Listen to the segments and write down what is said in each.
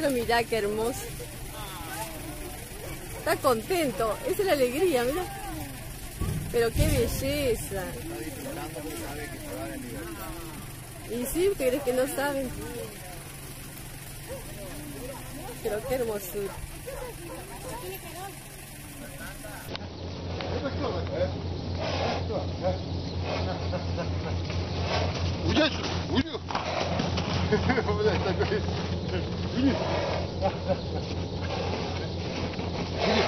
Pero mirá qué hermoso. Está contento, esa es la alegría, mira. Pero qué belleza. Y sí, ¿qué crees que no saben? Pero qué hermosura. Уйди отсюда, уйди. Блядь, такой. Gidip. Gidip.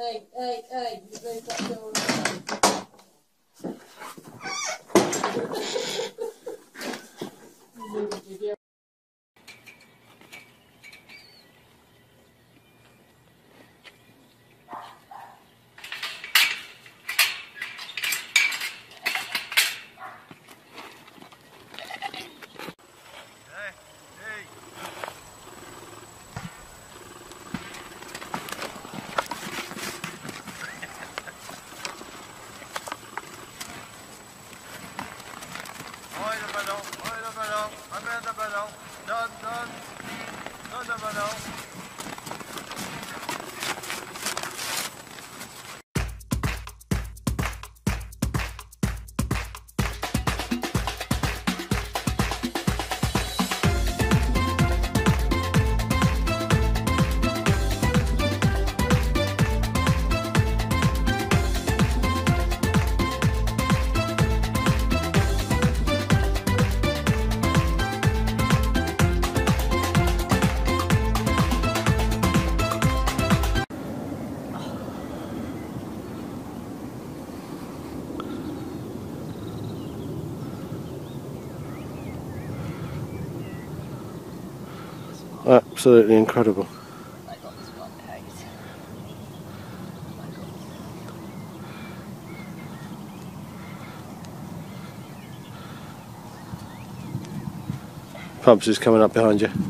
哎哎哎 hey, hey. Olha Oyna balão, oyna balão, aperta balão, dá, dá, dá balão. Absolutely incredible. Pubs is coming up behind you.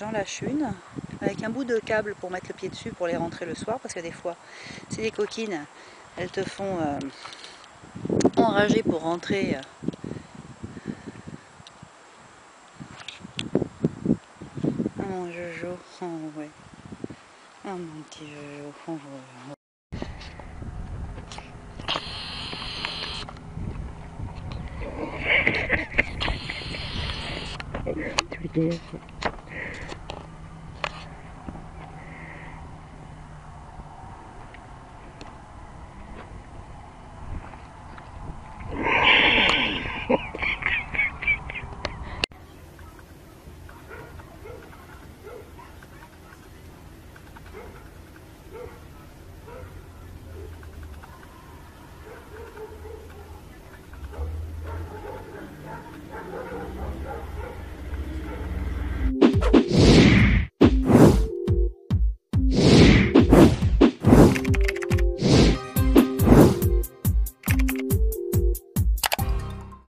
J'en lâche une avec un bout de câble pour mettre le pied dessus pour les rentrer le soir parce que des fois c'est des coquines, elles te font euh, enrager pour rentrer.